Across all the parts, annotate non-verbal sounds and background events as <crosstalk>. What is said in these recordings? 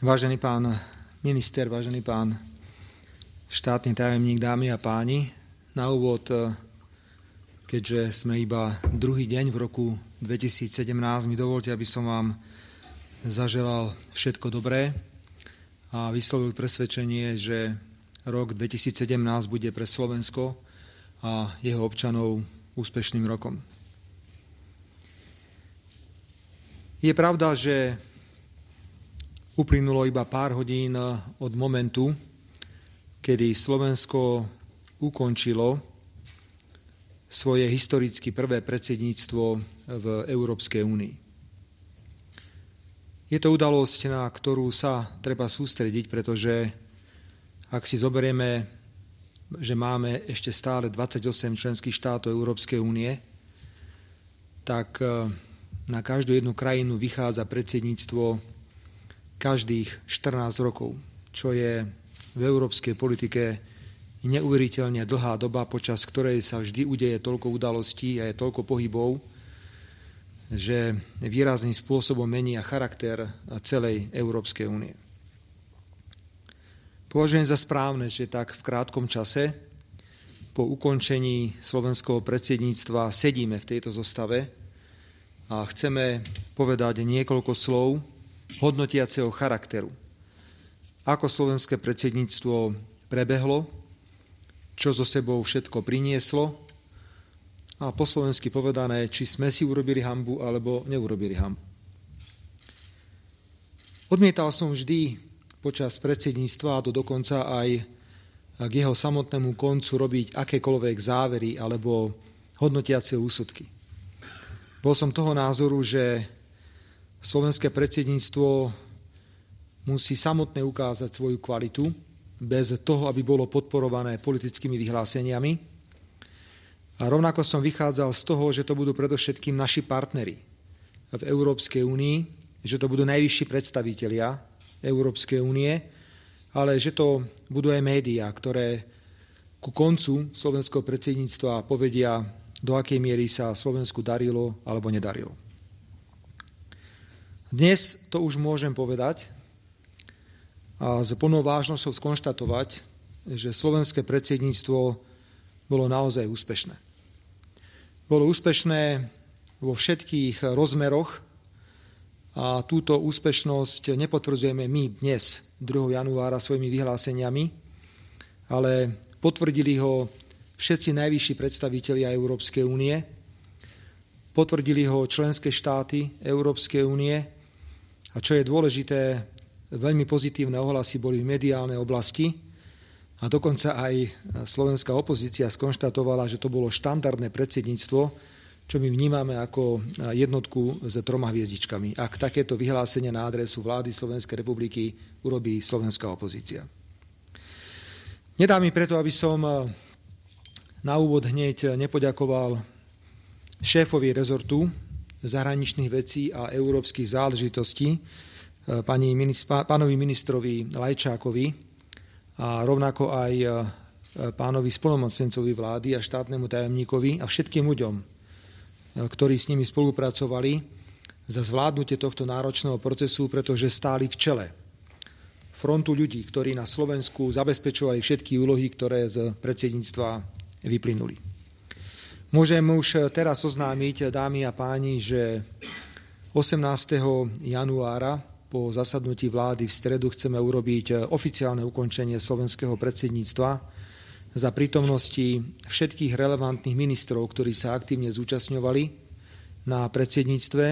Vážený pán minister, vážený pán štátny tajomník, dámy a páni, na úvod, keďže sme iba druhý deň v roku 2017, mi dovolte, aby som vám zaželal všetko dobré a vyslovil presvedčenie, že rok 2017 bude pre Slovensko a jeho občanov úspešným rokom. Je pravda, že uplynulo iba pár hodín od momentu, kedy Slovensko ukončilo svoje historicky prvé predsedníctvo v Európskej únii. Je to udalosť, na ktorú sa treba sústrediť, pretože ak si zoberieme, že máme ešte stále 28 členských štátov Európskej únie, tak na každú jednu krajinu vychádza predsedníctvo každých 14 rokov, čo je v európskej politike neuveriteľne dlhá doba, počas ktorej sa vždy udeje toľko udalostí a je toľko pohybov, že výrazným spôsobom menia charakter celej Európskej únie. Považujem za správne, že tak v krátkom čase po ukončení slovenského predsedníctva sedíme v tejto zostave a chceme povedať niekoľko slov hodnotiaceho charakteru. Ako slovenské predsedníctvo prebehlo, čo zo sebou všetko prinieslo a po slovensky povedané, či sme si urobili hambu alebo neurobili hambu. Odmietal som vždy počas predsedníctva, a to dokonca aj k jeho samotnému koncu robiť akékoľvek závery alebo hodnotiace úsudky. Bol som toho názoru, že slovenské predsedníctvo musí samotné ukázať svoju kvalitu, bez toho, aby bolo podporované politickými vyhláseniami. A rovnako som vychádzal z toho, že to budú predovšetkým naši partnery v Európskej únii, že to budú najvyšší predstavitelia Európskej únie, ale že to budú aj médiá, ktoré ku koncu slovenského predsedníctva povedia do akej miery sa Slovensku darilo alebo nedarilo. Dnes to už môžem povedať a s plnou vážnosťou skonštatovať, že slovenské predsedníctvo bolo naozaj úspešné. Bolo úspešné vo všetkých rozmeroch a túto úspešnosť nepotvrdzujeme my dnes, 2. januára, svojimi vyhláseniami, ale potvrdili ho všetci najvyšší predstavitelia Európskej únie. Potvrdili ho členské štáty Európskej únie a čo je dôležité, veľmi pozitívne ohlasy boli v mediálnej oblasti a dokonca aj slovenská opozícia skonštatovala, že to bolo štandardné predsedníctvo, čo my vnímame ako jednotku s troma hviezdičkami. Ak takéto vyhlásenie na adresu vlády Slovenskej republiky urobí slovenská opozícia. Nedá mi preto, aby som na úvod hneď nepoďakoval šéfovi rezortu zahraničných vecí a európskych záležitostí, eh, pani, pánovi ministrovi Lajčákovi a rovnako aj eh, pánovi spolomocnencovi vlády a štátnemu tajomníkovi a všetkým ľuďom, eh, ktorí s nimi spolupracovali za zvládnutie tohto náročného procesu, pretože stáli v čele frontu ľudí, ktorí na Slovensku zabezpečovali všetky úlohy, ktoré z predsedníctva vyplynuli. Môžem už teraz oznámiť, dámy a páni, že 18. januára po zasadnutí vlády v stredu chceme urobiť oficiálne ukončenie slovenského predsedníctva za prítomnosti všetkých relevantných ministrov, ktorí sa aktívne zúčastňovali na predsedníctve,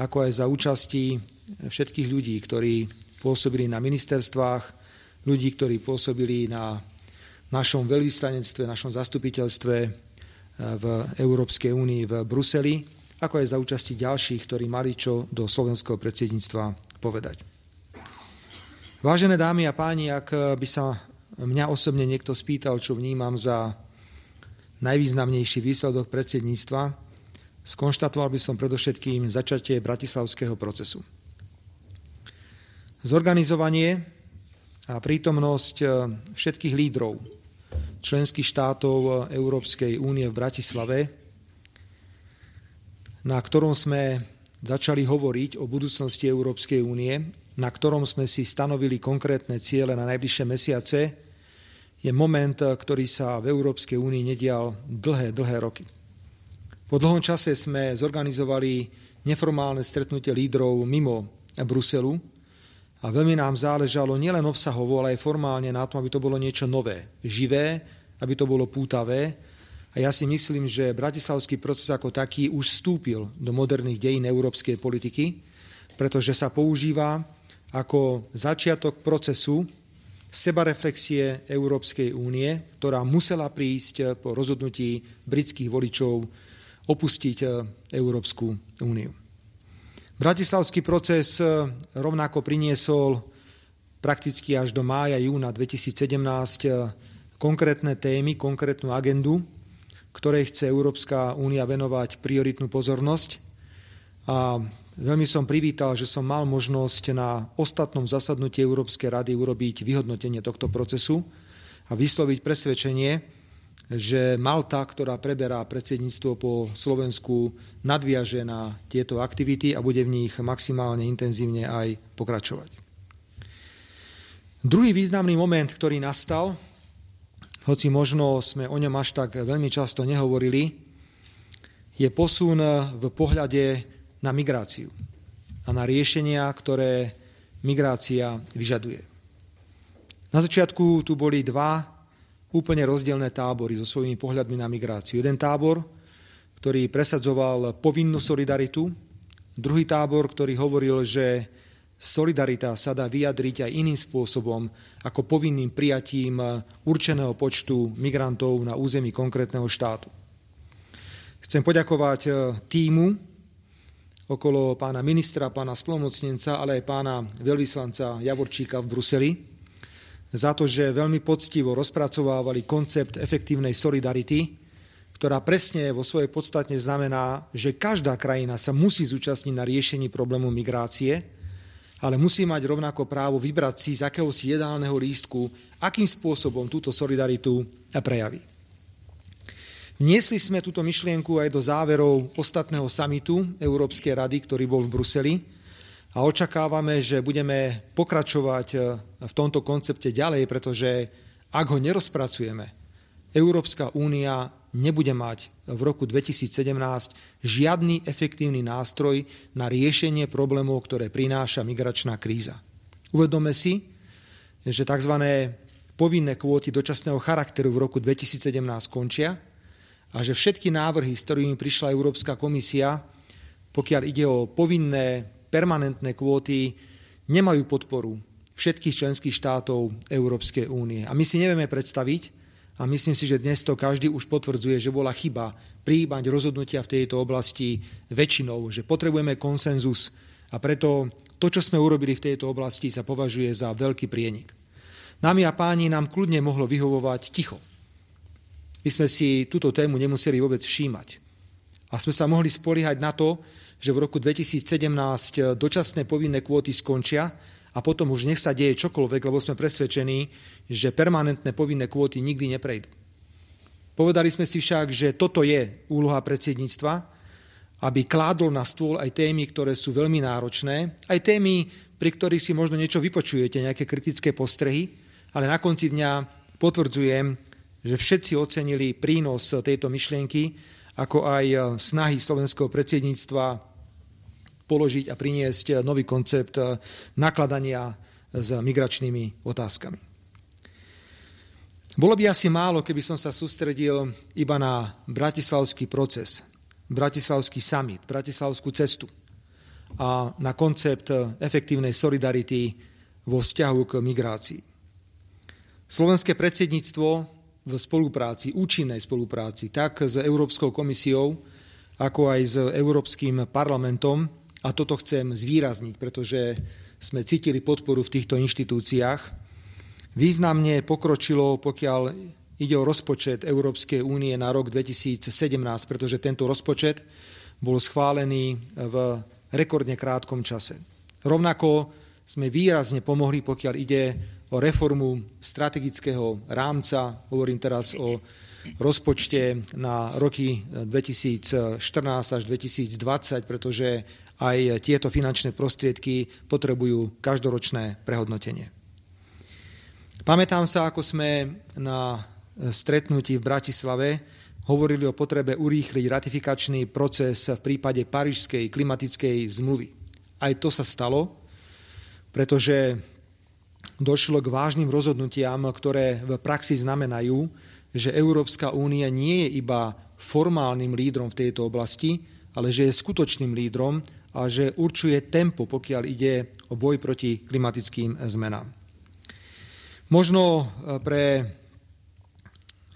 ako aj za účasti všetkých ľudí, ktorí pôsobili na ministerstvách, ľudí, ktorí pôsobili na našom veľvyslanectve, našom zastupiteľstve eh, v Európskej únii v Bruseli, ako aj za účasti ďalších, ktorí mali čo do slovenského predsedníctva povedať. Vážené dámy a páni, ak by sa mňa osobne niekto spýtal, čo vnímam za najvýznamnejší výsledok predsedníctva, skonštatoval by som predovšetkým začatie bratislavského procesu. Zorganizovanie a prítomnosť všetkých lídrov členských štátov Európskej únie v Bratislave, na ktorom sme začali hovoriť o budúcnosti Európskej únie, na ktorom sme si stanovili konkrétne ciele na najbližšie mesiace, je moment, ktorý sa v Európskej únii nedial dlhé, dlhé roky. Po dlhom čase sme zorganizovali neformálne stretnutie lídrov mimo Bruselu a veľmi nám záležalo nielen obsahovo, ale aj formálne na tom, aby to bolo niečo nové, živé, aby to bolo pútavé. A ja si myslím, že bratislavský proces ako taký už vstúpil do moderných dejín európskej politiky, pretože sa používa ako začiatok procesu sebareflexie Európskej únie, ktorá musela prísť po rozhodnutí britských voličov opustiť Európsku úniu. Bratislavský proces rovnako priniesol prakticky až do mája, júna 2017 konkrétne témy, konkrétnu agendu, ktorej chce Európska únia venovať prioritnú pozornosť. A Veľmi som privítal, že som mal možnosť na ostatnom zasadnutí Európskej rady urobiť vyhodnotenie tohto procesu a vysloviť presvedčenie, že Malta, ktorá preberá predsedníctvo po Slovensku, nadviaže na tieto aktivity a bude v nich maximálne intenzívne aj pokračovať. Druhý významný moment, ktorý nastal, hoci možno sme o ňom až tak veľmi často nehovorili, je posun v pohľade na migráciu a na riešenia, ktoré migrácia vyžaduje. Na začiatku tu boli dva úplne rozdielne tábory so svojimi pohľadmi na migráciu. Jeden tábor, ktorý presadzoval povinnú solidaritu, druhý tábor, ktorý hovoril, že solidarita sa dá vyjadriť aj iným spôsobom ako povinným prijatím určeného počtu migrantov na území konkrétneho štátu. Chcem poďakovať týmu, okolo pána ministra, pána splnomocnenca, ale aj pána veľvyslanca Javorčíka v Bruseli, za to, že veľmi poctivo rozpracovávali koncept efektívnej solidarity, ktorá presne vo svojej podstate znamená, že každá krajina sa musí zúčastniť na riešení problému migrácie, ale musí mať rovnako právo vybrať si z akéhosi jedálneho lístku, akým spôsobom túto solidaritu prejaví. Vniesli sme túto myšlienku aj do záverov ostatného samitu Európskej rady, ktorý bol v Bruseli a očakávame, že budeme pokračovať e, v tomto koncepte ďalej, pretože ak ho nerozpracujeme, Európska únia nebude mať v roku 2017 žiadny efektívny nástroj na riešenie problémov, ktoré prináša migračná kríza. Uvedome si, že tzv. povinné kvóty dočasného charakteru v roku 2017 končia a že všetky návrhy, s ktorými prišla Európska komisia, pokiaľ ide o povinné permanentné kvóty, nemajú podporu všetkých členských štátov Európskej únie. A my si nevieme predstaviť, a myslím si, že dnes to každý už potvrdzuje, že bola chyba prijímať rozhodnutia v tejto oblasti väčšinou, že potrebujeme konsenzus a preto to, čo sme urobili v tejto oblasti, sa považuje za veľký prienik. Námi a páni nám kľudne mohlo vyhovovať ticho my sme si túto tému nemuseli vôbec všímať. A sme sa mohli spoliehať na to, že v roku 2017 dočasné povinné kvóty skončia a potom už nech sa deje čokoľvek, lebo sme presvedčení, že permanentné povinné kvóty nikdy neprejdú. Povedali sme si však, že toto je úloha predsedníctva, aby kládol na stôl aj témy, ktoré sú veľmi náročné, aj témy, pri ktorých si možno niečo vypočujete, nejaké kritické postrehy, ale na konci dňa potvrdzujem, že všetci ocenili prínos tejto myšlienky, ako aj snahy slovenského predsedníctva položiť a priniesť nový koncept nakladania s migračnými otázkami. Bolo by asi málo, keby som sa sústredil iba na bratislavský proces, bratislavský summit, bratislavskú cestu a na koncept efektívnej solidarity vo vzťahu k migrácii. Slovenské predsedníctvo v spolupráci, účinnej spolupráci, tak s Európskou komisiou, ako aj s Európskym parlamentom. A toto chcem zvýrazniť, pretože sme cítili podporu v týchto inštitúciách. Významne pokročilo, pokiaľ ide o rozpočet Európskej únie na rok 2017, pretože tento rozpočet bol schválený v rekordne krátkom čase. Rovnako sme výrazne pomohli, pokiaľ ide o reformu strategického rámca, hovorím teraz o rozpočte na roky 2014 až 2020, pretože aj tieto finančné prostriedky potrebujú každoročné prehodnotenie. Pamätám sa, ako sme na stretnutí v Bratislave hovorili o potrebe urýchliť ratifikačný proces v prípade Parížskej klimatickej zmluvy. Aj to sa stalo, pretože došlo k vážnym rozhodnutiam, ktoré v praxi znamenajú, že Európska únia nie je iba formálnym lídrom v tejto oblasti, ale že je skutočným lídrom a že určuje tempo, pokiaľ ide o boj proti klimatickým zmenám. Možno e, pre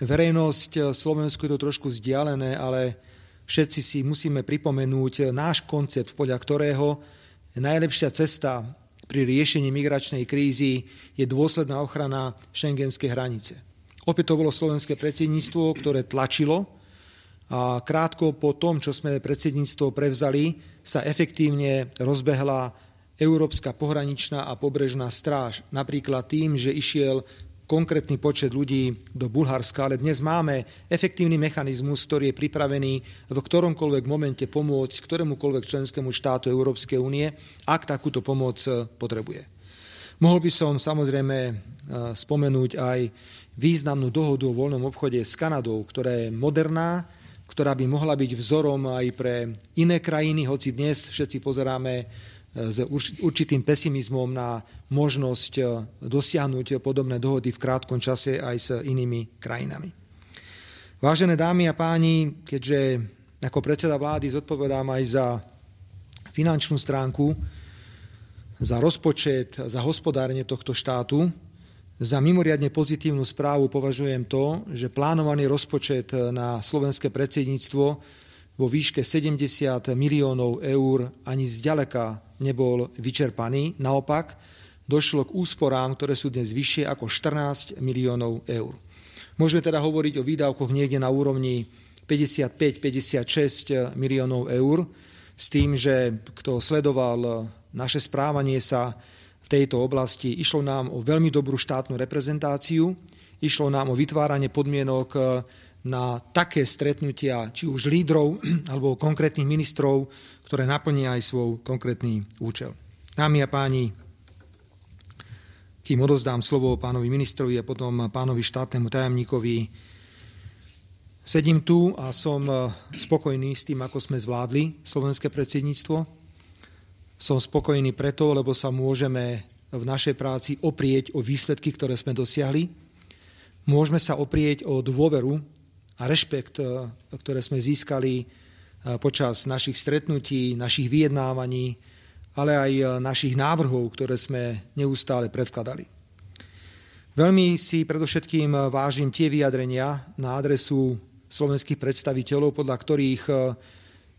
verejnosť e, Slovensku je to trošku vzdialené, ale všetci si musíme pripomenúť náš koncept, podľa ktorého najlepšia cesta pri riešení migračnej krízy je dôsledná ochrana šengenskej hranice. Opäť to bolo slovenské predsedníctvo, ktoré tlačilo a krátko po tom, čo sme predsedníctvo prevzali, sa efektívne rozbehla Európska pohraničná a pobrežná stráž. Napríklad tým, že išiel konkrétny počet ľudí do Bulharska, ale dnes máme efektívny mechanizmus, ktorý je pripravený v ktoromkoľvek momente pomôcť ktorémukoľvek členskému štátu Európskej únie, ak takúto pomoc potrebuje. Mohol by som samozrejme e, spomenúť aj významnú dohodu o voľnom obchode s Kanadou, ktorá je moderná, ktorá by mohla byť vzorom aj pre iné krajiny, hoci dnes všetci pozeráme s určitým pesimizmom na možnosť e, dosiahnuť podobné dohody v krátkom čase aj s inými krajinami. Vážené dámy a páni, keďže ako predseda vlády zodpovedám aj za finančnú stránku, za rozpočet, za hospodárenie tohto štátu, za mimoriadne pozitívnu správu považujem to, že plánovaný rozpočet na slovenské predsedníctvo vo výške 70 miliónov eur ani zďaleka nebol vyčerpaný. Naopak, došlo k úsporám, ktoré sú dnes vyššie ako 14 miliónov eur. Môžeme teda hovoriť o výdavkoch niekde na úrovni 55-56 miliónov eur, s tým, že kto sledoval naše správanie sa v tejto oblasti, išlo nám o veľmi dobrú štátnu reprezentáciu, išlo nám o vytváranie podmienok na také stretnutia, či už lídrov <clears throat> alebo konkrétnych ministrov, ktoré naplnia aj svoj konkrétny účel. Dámy a páni, kým odozdám slovo pánovi ministrovi a potom pánovi štátnemu tajomníkovi, sedím tu a som spokojný s tým, ako sme zvládli slovenské predsedníctvo. Som spokojný preto, lebo sa môžeme v našej práci oprieť o výsledky, ktoré sme dosiahli. Môžeme sa oprieť o dôveru, a rešpekt, e, ktoré sme získali e, počas našich stretnutí, našich vyjednávaní, ale aj e, našich návrhov, ktoré sme neustále predkladali. Veľmi si predovšetkým vážim tie vyjadrenia na adresu slovenských predstaviteľov, podľa ktorých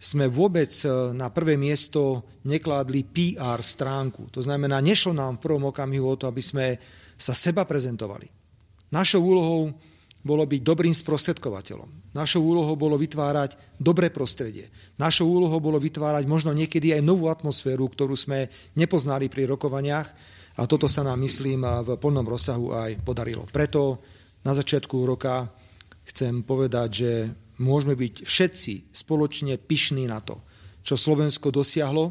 sme vôbec na prvé miesto nekládli PR stránku. To znamená, nešlo nám v prvom okamihu o to, aby sme sa seba prezentovali. Našou úlohou bolo byť dobrým sprostredkovateľom. Našou úlohou bolo vytvárať dobré prostredie. Našou úlohou bolo vytvárať možno niekedy aj novú atmosféru, ktorú sme nepoznali pri rokovaniach a toto sa nám, myslím, v plnom rozsahu aj podarilo. Preto na začiatku roka chcem povedať, že môžeme byť všetci spoločne pyšní na to, čo Slovensko dosiahlo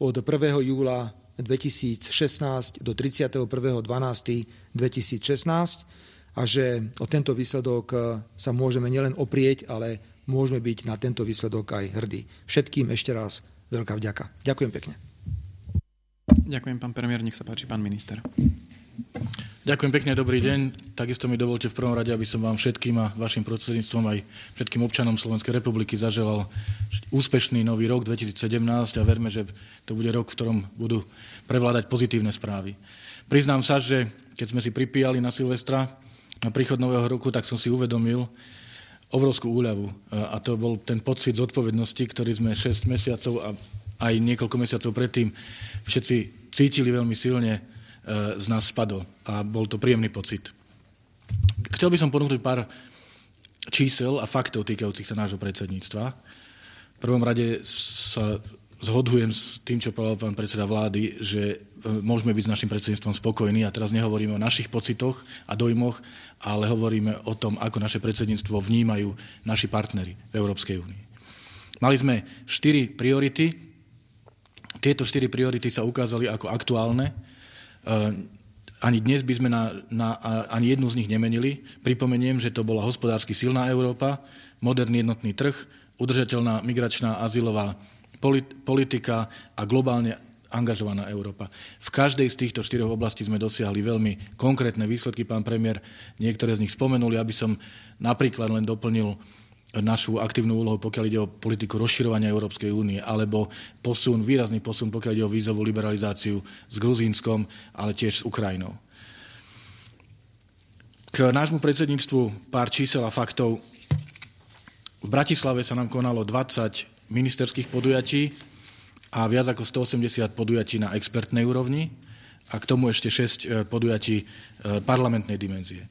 od 1. júla 2016 do 31.12.2016 a že o tento výsledok sa môžeme nielen oprieť, ale môžeme byť na tento výsledok aj hrdí. Všetkým ešte raz veľká vďaka. Ďakujem pekne. Ďakujem, pán premiér. Nech sa páči, pán minister. Ďakujem pekne, dobrý deň. Takisto mi dovolte v prvom rade, aby som vám všetkým a vašim prostredníctvom aj všetkým občanom Slovenskej republiky zaželal úspešný nový rok 2017 a verme, že to bude rok, v ktorom budú prevládať pozitívne správy. Priznám sa, že keď sme si pripíjali na Silvestra, na príchod nového roku, tak som si uvedomil obrovskú úľavu. A to bol ten pocit zodpovednosti, ktorý sme 6 mesiacov a aj niekoľko mesiacov predtým všetci cítili veľmi silne, z nás spadol. A bol to príjemný pocit. Chcel by som ponúknuť pár čísel a faktov týkajúcich sa nášho predsedníctva. V prvom rade sa zhodujem s tým, čo povedal pán predseda vlády, že e, môžeme byť s našim predsedníctvom spokojní a teraz nehovoríme o našich pocitoch a dojmoch, ale hovoríme o tom, ako naše predsedníctvo vnímajú naši partnery v Európskej únii. Mali sme štyri priority, tieto štyri priority sa ukázali ako aktuálne. Ani dnes by sme na, na, ani jednu z nich nemenili. Pripomeniem, že to bola hospodársky silná Európa, moderný jednotný trh, udržateľná migračná azylová politika a globálne angažovaná Európa. V každej z týchto štyroch oblastí sme dosiahli veľmi konkrétne výsledky. Pán premiér niektoré z nich spomenuli, aby som napríklad len doplnil našu aktívnu úlohu, pokiaľ ide o politiku rozširovania Európskej únie, alebo posun, výrazný posun, pokiaľ ide o vízovú liberalizáciu s Gruzínskom, ale tiež s Ukrajinou. K nášmu predsedníctvu pár čísel a faktov. V Bratislave sa nám konalo 20 ministerských podujatí a viac ako 180 podujatí na expertnej úrovni a k tomu ešte 6 e, podujatí e, parlamentnej dimenzie.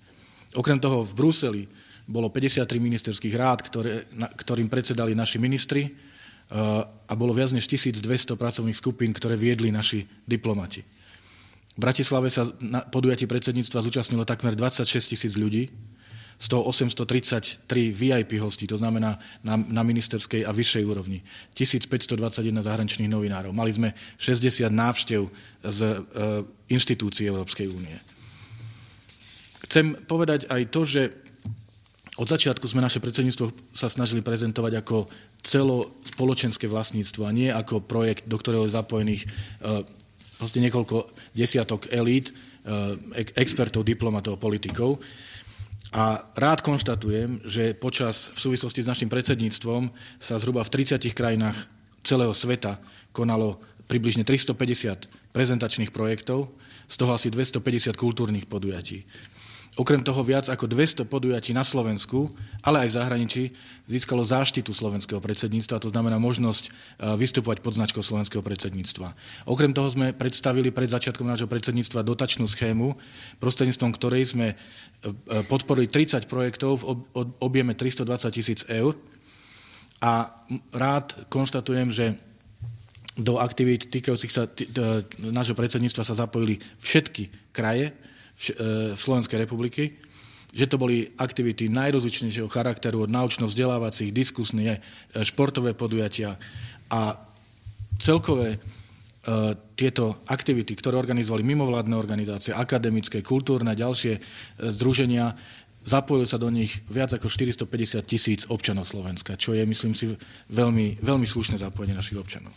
Okrem toho v Bruseli bolo 53 ministerských rád, ktoré, ktorým predsedali naši ministri uh, a bolo viac než 1200 pracovných skupín, ktoré viedli naši diplomati. V Bratislave sa na podujatí predsedníctva zúčastnilo takmer 26 tisíc ľudí, z toho 833 VIP hostí, to znamená na, na ministerskej a vyššej úrovni. 1521 zahraničných novinárov. Mali sme 60 návštev z e, inštitúcií Európskej únie. Chcem povedať aj to, že od začiatku sme naše predsedníctvo sa snažili prezentovať ako celospoločenské vlastníctvo a nie ako projekt, do ktorého je zapojených uh, niekoľko desiatok elít, uh, expertov, diplomatov, politikov. A rád konštatujem, že počas, v súvislosti s našim predsedníctvom sa zhruba v 30 krajinách celého sveta konalo približne 350 prezentačných projektov, z toho asi 250 kultúrnych podujatí. Okrem toho viac ako 200 podujatí na Slovensku, ale aj v zahraničí, získalo záštitu slovenského predsedníctva, to znamená možnosť e, vystupovať pod značkou slovenského predsedníctva. Okrem toho sme predstavili pred začiatkom nášho predsedníctva dotačnú schému, prostredníctvom ktorej sme e, e, podporili 30 projektov v objeme 320 tisíc eur a rád konštatujem, že do aktivít týkajúcich sa nášho predsedníctva sa zapojili všetky kraje, v Slovenskej republiky, že to boli aktivity najrozličnejšieho charakteru od naučno-vzdelávacích, diskusné, športové podujatia a celkové tieto aktivity, ktoré organizovali mimovládne organizácie, akademické, kultúrne a ďalšie združenia, zapojili sa do nich viac ako 450 tisíc občanov Slovenska, čo je, myslím si, veľmi, veľmi slušné zapojenie našich občanov.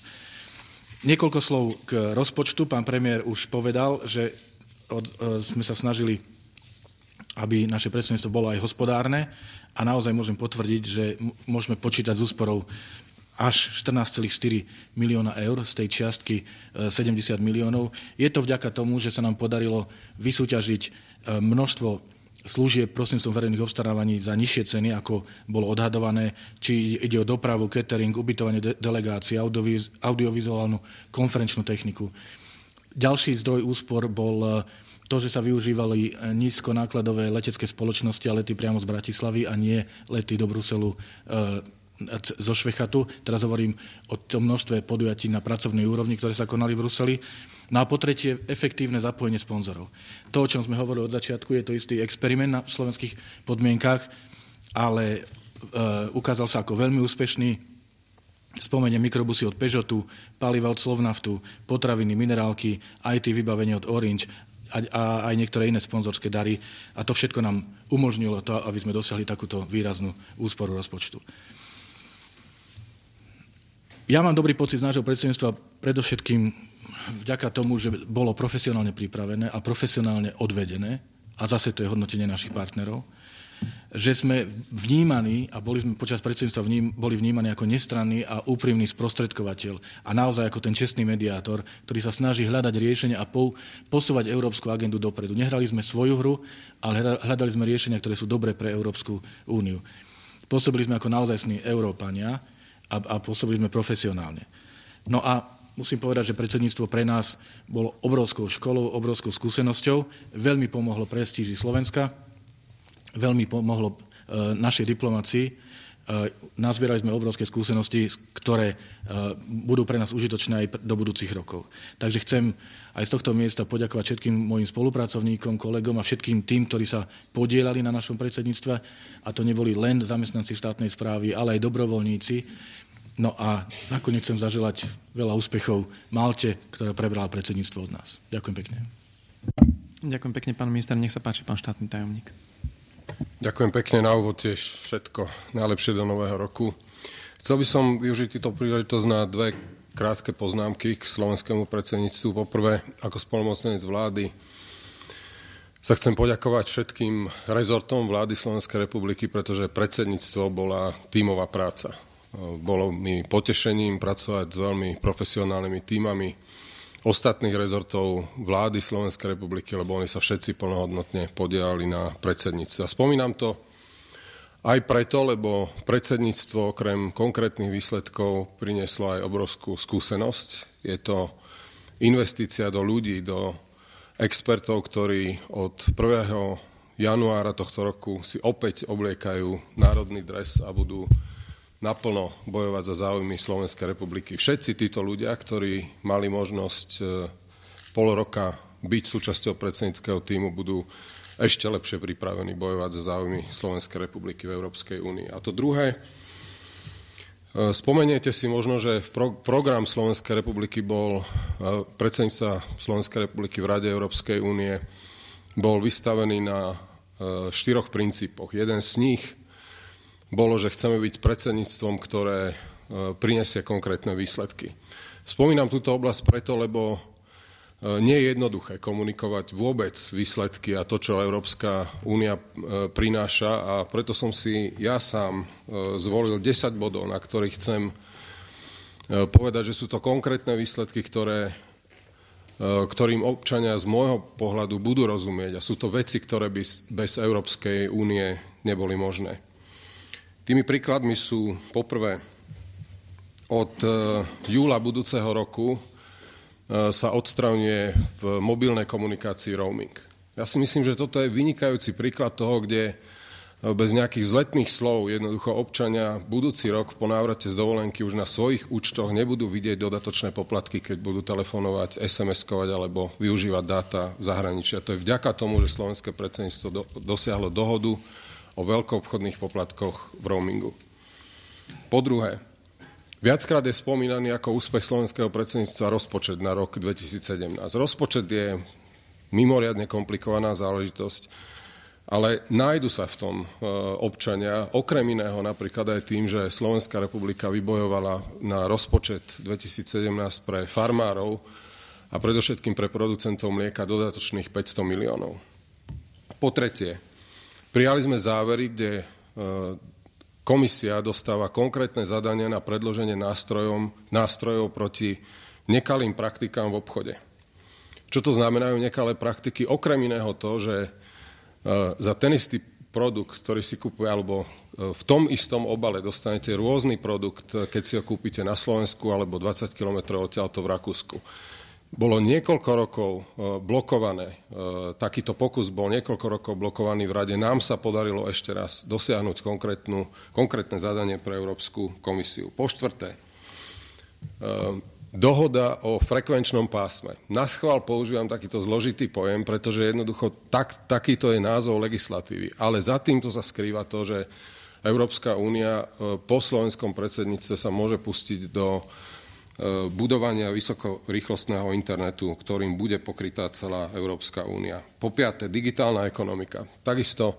Niekoľko slov k rozpočtu. Pán premiér už povedal, že od, e, sme sa snažili, aby naše predsedníctvo bolo aj hospodárne a naozaj môžem potvrdiť, že môžeme počítať s úsporou až 14,4 milióna eur z tej čiastky 70 e, miliónov. Je to vďaka tomu, že sa nám podarilo vysúťažiť e, množstvo služieb prostredníctvom verejných obstarávaní za nižšie ceny, ako bolo odhadované, či ide o dopravu, catering, ubytovanie de- delegácií, audiovizuálnu konferenčnú techniku. Ďalší zdroj úspor bol e, to, že sa využívali e, nízkonákladové letecké spoločnosti a lety priamo z Bratislavy a nie lety do Bruselu e, zo Švechatu. Teraz hovorím o tom množstve podujatí na pracovnej úrovni, ktoré sa konali v Bruseli. No a po tretie, efektívne zapojenie sponzorov. To, o čom sme hovorili od začiatku, je to istý experiment na slovenských podmienkach, ale e, ukázal sa ako veľmi úspešný. Spomeniem mikrobusy od Peugeotu, paliva od Slovnaftu, potraviny, minerálky, IT vybavenie od Orange a, a aj niektoré iné sponzorské dary. A to všetko nám umožnilo to, aby sme dosiahli takúto výraznú úsporu rozpočtu. Ja mám dobrý pocit z nášho predsedníctva predovšetkým vďaka tomu, že bolo profesionálne pripravené a profesionálne odvedené, a zase to je hodnotenie našich partnerov, že sme vnímaní a boli sme počas predsedníctva vním, boli vnímaní ako nestranný a úprimný sprostredkovateľ a naozaj ako ten čestný mediátor, ktorý sa snaží hľadať riešenia a pou, posúvať európsku agendu dopredu. Nehrali sme svoju hru, ale hľadali sme riešenia, ktoré sú dobré pre Európsku úniu. Pôsobili sme ako naozajstní Európania a, a pôsobili sme profesionálne. No a musím povedať, že predsedníctvo pre nás bolo obrovskou školou, obrovskou skúsenosťou, veľmi pomohlo prestíži Slovenska, veľmi pomohlo e, našej diplomácii. E, nazbierali sme obrovské skúsenosti, ktoré e, budú pre nás užitočné aj do budúcich rokov. Takže chcem aj z tohto miesta poďakovať všetkým mojim spolupracovníkom, kolegom a všetkým tým, ktorí sa podielali na našom predsedníctve. A to neboli len zamestnanci štátnej správy, ale aj dobrovoľníci, No a nakoniec chcem zaželať veľa úspechov Malte, ktorá prebrala predsedníctvo od nás. Ďakujem pekne. Ďakujem pekne, pán minister. Nech sa páči, pán štátny tajomník. Ďakujem pekne na úvod tiež všetko najlepšie do nového roku. Chcel by som využiť túto príležitosť na dve krátke poznámky k slovenskému predsedníctvu. Poprvé, ako spolomocnenec vlády sa chcem poďakovať všetkým rezortom vlády Slovenskej republiky, pretože predsedníctvo bola tímová práca. Bolo mi potešením pracovať s veľmi profesionálnymi týmami ostatných rezortov vlády Slovenskej republiky, lebo oni sa všetci plnohodnotne podielali na predsedníctve. Spomínam to aj preto, lebo predsedníctvo okrem konkrétnych výsledkov prinieslo aj obrovskú skúsenosť. Je to investícia do ľudí, do expertov, ktorí od 1. januára tohto roku si opäť obliekajú národný dres a budú naplno bojovať za záujmy Slovenskej republiky. Všetci títo ľudia, ktorí mali možnosť e, pol roka byť súčasťou predsedníckého týmu, budú ešte lepšie pripravení bojovať za záujmy Slovenskej republiky v Európskej únii. A to druhé, e, spomeniete si možno, že program Slovenskej republiky bol, e, predsedníctva Slovenskej republiky v Rade Európskej únie bol vystavený na štyroch princípoch. Jeden z nich bolo, že chceme byť predsedníctvom, ktoré prinesie konkrétne výsledky. Spomínam túto oblasť preto, lebo E, nie je jednoduché komunikovať vôbec výsledky a to, čo Európska únia e, prináša a preto som si ja sám e, zvolil 10 bodov, na ktorých chcem povedať, že sú to konkrétne výsledky, ktoré, ktorým občania z môjho pohľadu budú rozumieť a sú to veci, ktoré by bez Európskej únie neboli možné. Tými príkladmi sú poprvé od júla budúceho roku E, sa odstravňuje v mobilnej komunikácii roaming. Ja si myslím, že toto je vynikajúci príklad toho, kde e, bez nejakých zletných slov jednoducho občania budúci rok po návrate z dovolenky už na svojich účtoch nebudú vidieť dodatočné poplatky, keď budú telefonovať, SMS-kovať alebo využívať dáta v zahraničí. A to je vďaka tomu, že slovenské predsedníctvo do, dosiahlo dohodu o veľkoobchodných poplatkoch v roamingu. Po druhé, Viackrát je spomínaný ako úspech slovenského predsedníctva rozpočet na rok 2017. Rozpočet je mimoriadne komplikovaná záležitosť, ale nájdu sa v tom e, občania, okrem iného napríklad aj tým, že Slovenská republika vybojovala na rozpočet 2017 pre farmárov a predovšetkým pre producentov mlieka dodatočných 500 miliónov. Po tretie, prijali sme závery, kde e, komisia dostáva konkrétne zadanie na predloženie nástrojom, nástrojov proti nekalým praktikám v obchode. Čo to znamenajú nekalé praktiky? Okrem iného to, že e, za ten istý produkt, ktorý si kúpuje, alebo e, v tom istom obale dostanete rôzny produkt, keď si ho kúpite na Slovensku alebo 20 km odtiaľto v Rakúsku bolo niekoľko rokov e, blokované. E, takýto pokus bol niekoľko rokov blokovaný v Rade. Nám sa podarilo ešte raz dosiahnuť konkrétne zadanie pre Európsku komisiu. Po štvrté, e, dohoda o frekvenčnom pásme. Na schvál používam takýto zložitý pojem, pretože jednoducho tak, takýto je názov legislatívy. Ale za týmto sa skrýva to, že Európska únia po slovenskom predsedníctve sa môže pustiť do budovania vysokorýchlostného internetu, ktorým bude pokrytá celá Európska únia. Po piaté, digitálna ekonomika. Takisto e,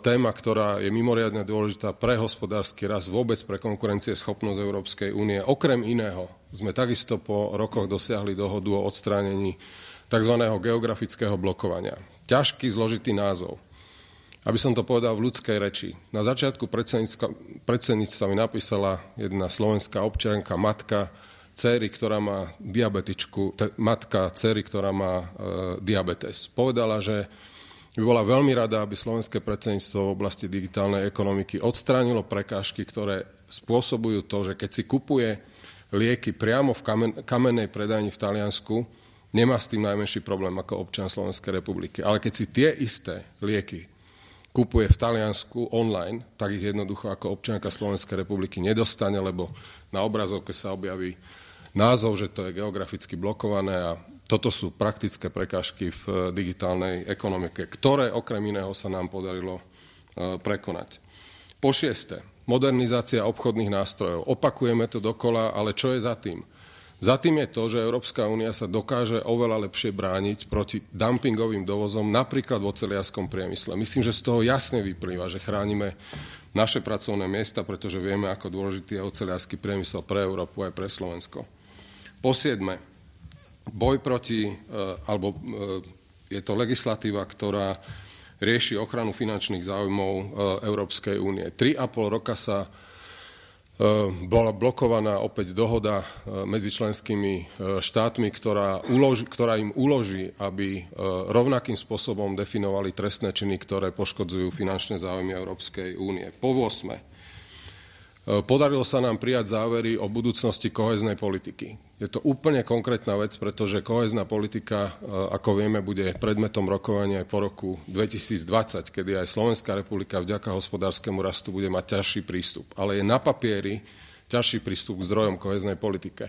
téma, ktorá je mimoriadne dôležitá pre hospodársky rast, vôbec pre konkurencieschopnosť Európskej únie. Okrem iného sme takisto po rokoch dosiahli dohodu o odstránení tzv. geografického blokovania. Ťažký, zložitý názov aby som to povedal v ľudskej reči. Na začiatku predsedníctva mi napísala jedna slovenská občianka, matka cery, ktorá má diabetičku, te, matka cery, ktorá má e, diabetes. Povedala, že by bola veľmi rada, aby slovenské predsedníctvo v oblasti digitálnej ekonomiky odstránilo prekážky, ktoré spôsobujú to, že keď si kupuje lieky priamo v kamen, kamennej predajni v Taliansku, nemá s tým najmenší problém ako občan Slovenskej republiky. Ale keď si tie isté lieky kupuje v Taliansku online, tak ich jednoducho ako občianka Slovenskej republiky nedostane, lebo na obrazovke sa objaví názov, že to je geograficky blokované a toto sú praktické prekážky v eh, digitálnej ekonomike, ktoré okrem iného sa nám podarilo eh, prekonať. Po šieste, modernizácia obchodných nástrojov. Opakujeme to dokola, ale čo je za tým? Za tým je to, že Európska únia sa dokáže oveľa lepšie brániť proti dumpingovým dovozom, napríklad v oceliarskom priemysle. Myslím, že z toho jasne vyplýva, že chránime naše pracovné miesta, pretože vieme, ako dôležitý je oceliarský priemysel pre Európu aj pre Slovensko. Po siedme, boj proti, e, alebo e, je to legislatíva, ktorá rieši ochranu finančných záujmov e, Európskej únie. Tri a pol roka sa bola blokovaná opäť dohoda ehm, medzi členskými ehm, štátmi, ktorá, uloži, ktorá im uloží, aby rovnakým spôsobom definovali trestné činy, ktoré poškodzujú finančné záujmy Európskej únie. Po 8. Podarilo sa nám prijať závery o budúcnosti koheznej politiky. Je to úplne konkrétna vec, pretože kohezná politika, ako vieme, bude predmetom rokovania aj po roku 2020, kedy aj Slovenská republika vďaka hospodárskému rastu bude mať ťažší prístup. Ale je na papieri ťažší prístup k zdrojom koheznej politike.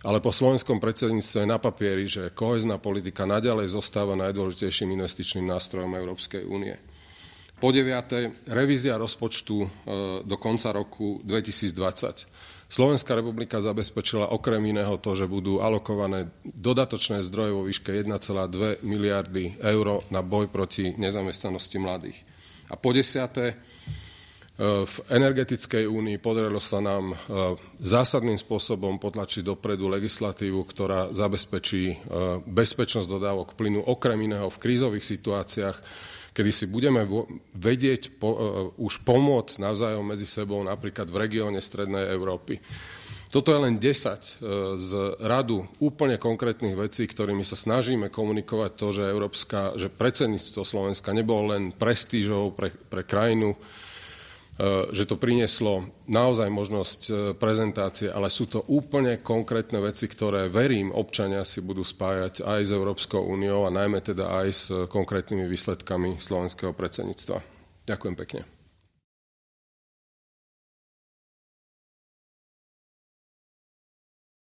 Ale po slovenskom predsedníctve na papieri, že kohezná politika naďalej zostáva najdôležitejším investičným nástrojom Európskej únie. Po deviate, revízia rozpočtu e, do konca roku 2020. Slovenská republika zabezpečila okrem iného to, že budú alokované dodatočné zdroje vo výške 1,2 miliardy eur na boj proti nezamestnanosti mladých. A po desiate, e, v energetickej únii podarilo sa nám e, zásadným spôsobom potlačiť dopredu legislatívu, ktorá zabezpečí bezpečnosť dodávok plynu, okrem iného v krízových situáciách, kedy si budeme vedieť po, uh, už pomôcť navzájom medzi sebou napríklad v regióne Strednej Európy. Toto je len 10 e, z radu úplne konkrétnych vecí, ktorými sa snažíme komunikovať to, že, Európska, že predsedníctvo Slovenska nebolo len prestížou pre, pre krajinu, že to prinieslo naozaj možnosť e, prezentácie, ale sú to úplne konkrétne veci, ktoré verím občania si budú spájať aj s Európskou úniou a najmä teda aj s konkrétnymi výsledkami slovenského predsedníctva. Ďakujem pekne.